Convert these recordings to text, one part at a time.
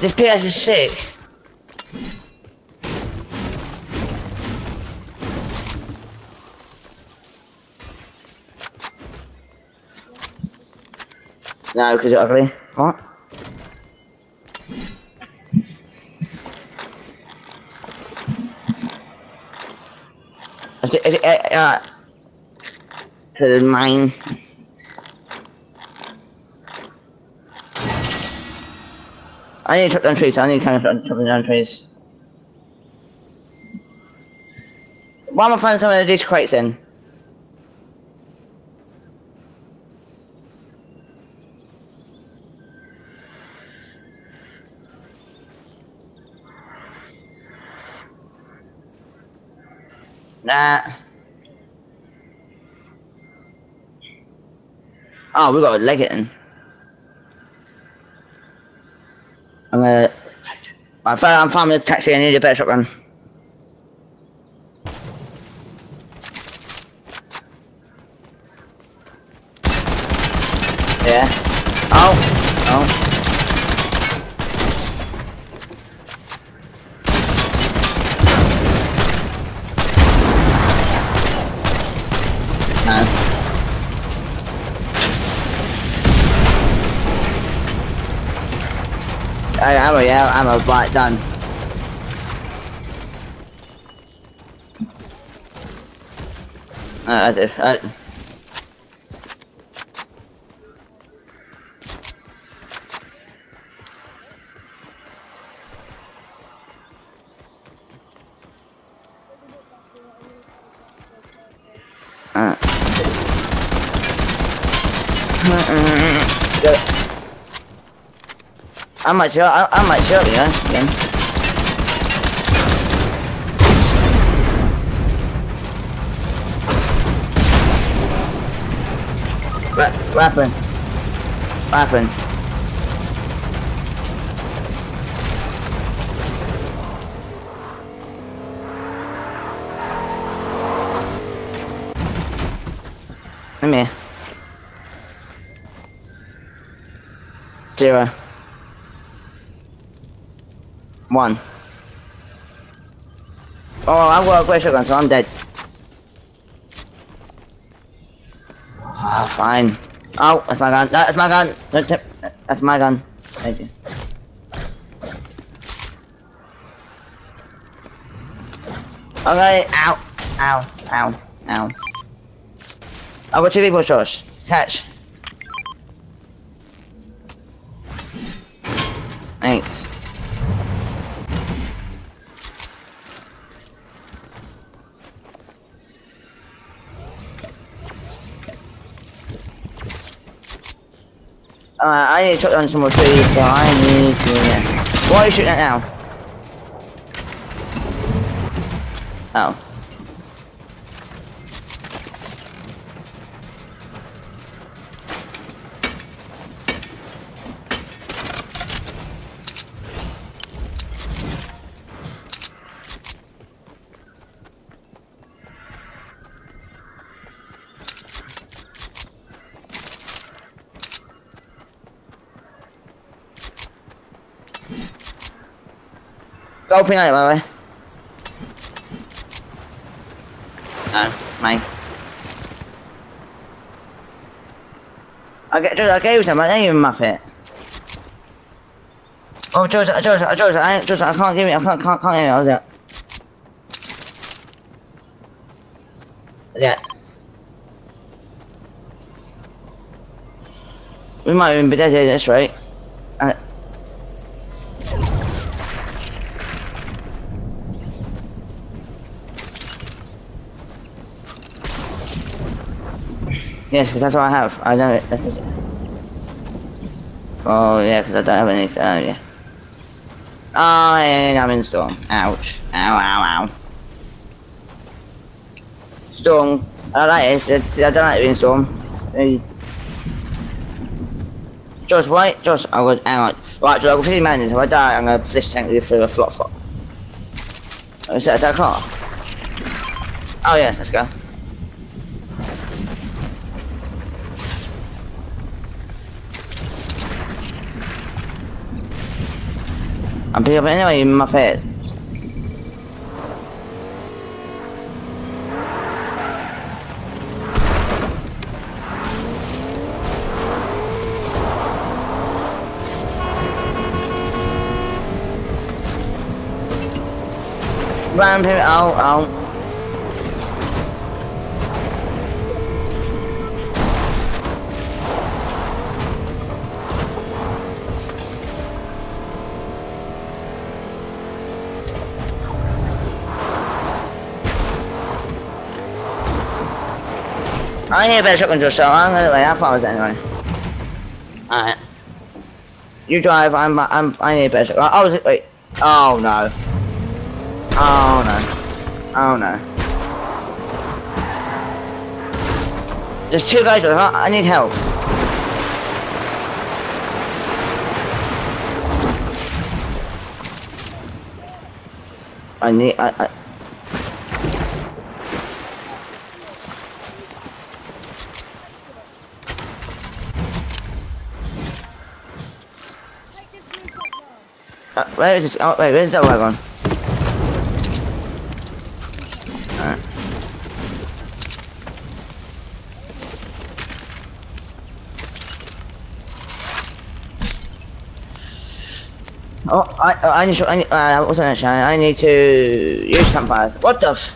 This PS is sick. No, because you're ugly. What? Is it, is it, uh, uh, mine. I need to chop down trees. I need to chop down trees. Why am I finding some of these crates then? Nah. Oh, we got a leg it in. I'm gonna. I found, I'm farming the taxi. I need a better shotgun. Yeah. Oh. Oh. No. I, ammo, yeah, ammo, right, done. Uh, I did. I, uh. uh. uh. uh I might show. I, I might show you huh, again. What happened? What? Come here. Zero. One. Oh, I've got a great shotgun, so I'm dead. Ah, fine. Oh, that's my gun. That's my gun. That's my gun. Thank you. Okay. Ow. Ow. Ow. Ow. I've got two people, Josh. Catch. Thanks. Uh, I need to chop down some more trees, so I need to... Why are you shooting at now? Oh. Open it, by the way. No, mate. I get George, I gave him, I didn't even muff it. Oh, George, George, George, I, George, I can't give it, I can't, can't, can't give it, I was it. Yeah. We might even be dead here, that's right. Yes, because that's what I have. I it. That's it. Oh, yeah, because I don't have any. So, yeah. Oh, yeah, I'm in storm. Ouch. Ow, ow, ow. Storm. I like it. It's, I don't like in storm. Hey. Josh, wait. Josh, I was. On. Right, so I've got 50 man. If I die, I'm going to fish tank you through a flop flop. Oh, is that, is that a car? Oh, yeah, let's go. I'm picking up anyway in my head. Run, pick out, out. I need a better shotgun just so I'm gonna far is it anyway? Alright. You drive, I'm I'm I need a better shotgun. Oh is wait. Oh no. Oh no. Oh no. There's two guys with I need help. I need I, I where is it? Oh, wait, where's that wagon? Oh, I, uh, I need I need, uh, what's that shine? I need to use campfire. What the f-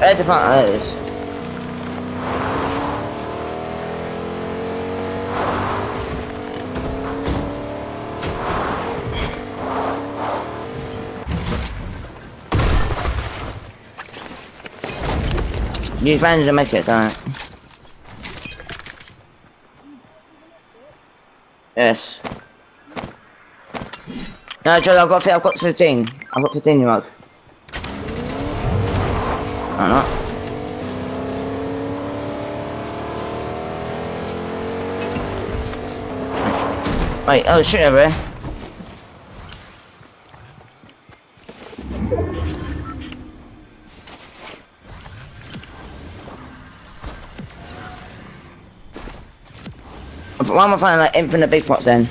Where the fuck is? Use bands to make it, alright. Yes. No, Joe, I've got, I've got 15. I've got 15 year old. No, not. Wait, oh, shoot over here. Why am I finding like infinite big pots then?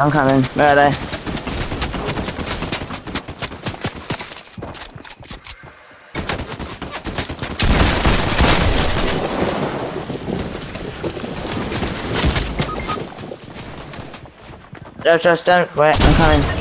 I'm coming. Where are they? Just, just don't wait, I'm coming.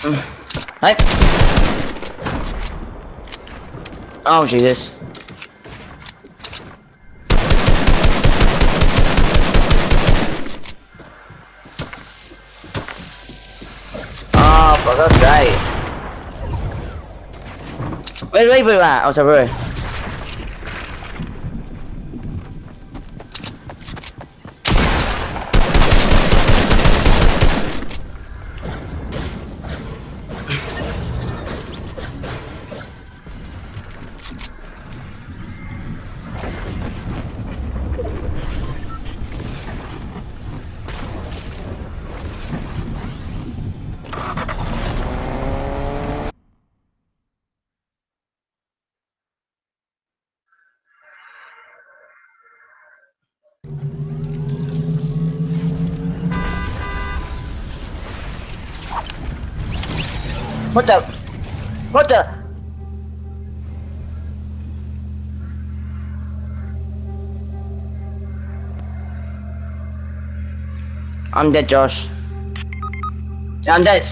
Hey. Oh Jesus. Oh, for God's sake. wait, wait. reboot at? Oh, sorry. What the? What the? I'm dead, Josh. I'm dead.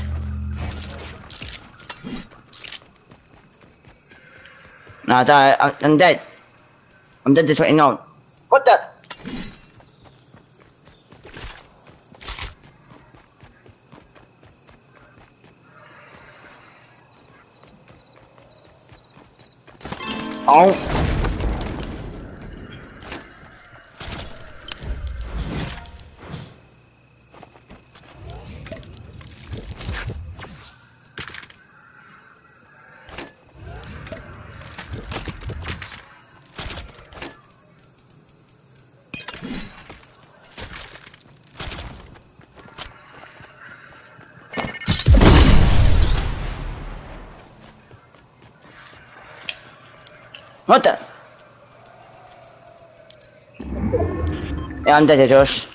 Nah, I, I'm dead. I'm dead this way, no. What the? 好。Oh. What the? Yeah, I'm dead here, Josh.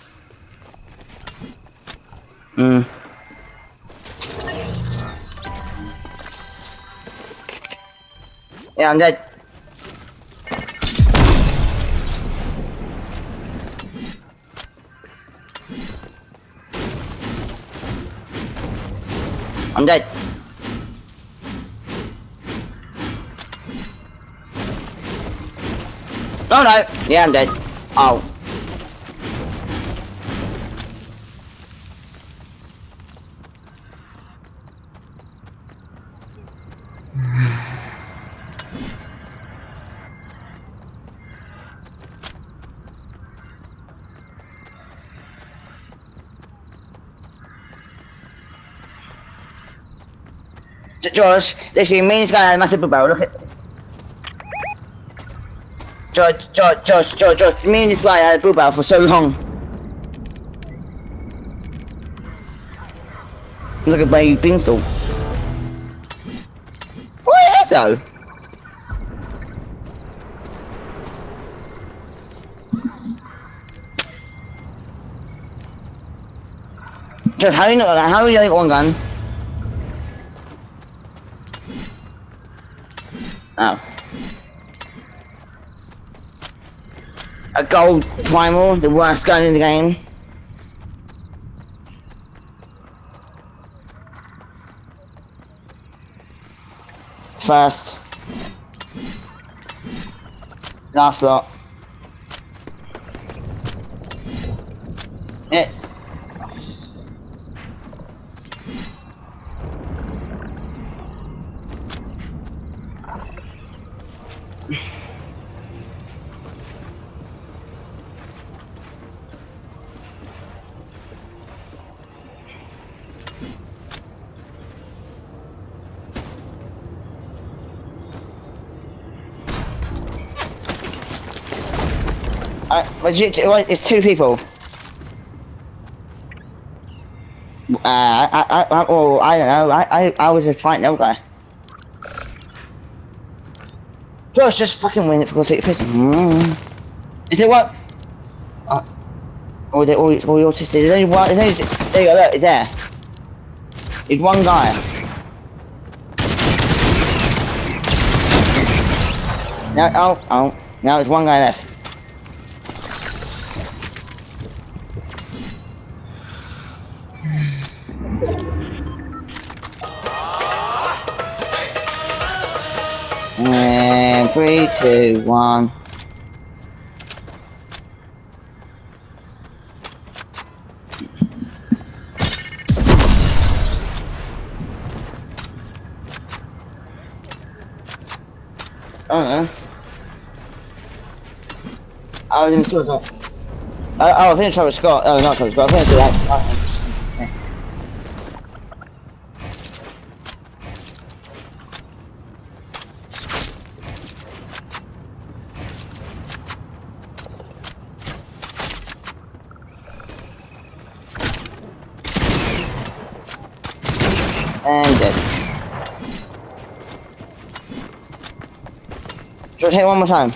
Hmm. Yeah, I'm dead. I'm dead. No, no. Yeah, I'm dead. Oh. George, this is mean guy had a massive barrel. Look at. George, George, George, George, George, me and this guy had a blue barrel for so long. Look at my beanstalk. What is that? Just how you know that? How you like one gun? Oh. A gold primal, the worst gun in the game. First. Last lot. Yeah. But you, it's two people. Uh, I, I, I, oh, I don't know. I, I, I was just fighting the guy. Josh, just fucking win it for God's sake. Is it what? Uh, oh, they all, all your sisters. There's only one. There's only, there you go. Look, it's there. It's one guy. Now, oh, oh. Now there's one guy left. And three, two, one. I know. I was in the oh, I think Travis Scott. Oh, not Travis Scott. I think it's that. Yeah. And dead. Just hit one more time.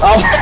Oh!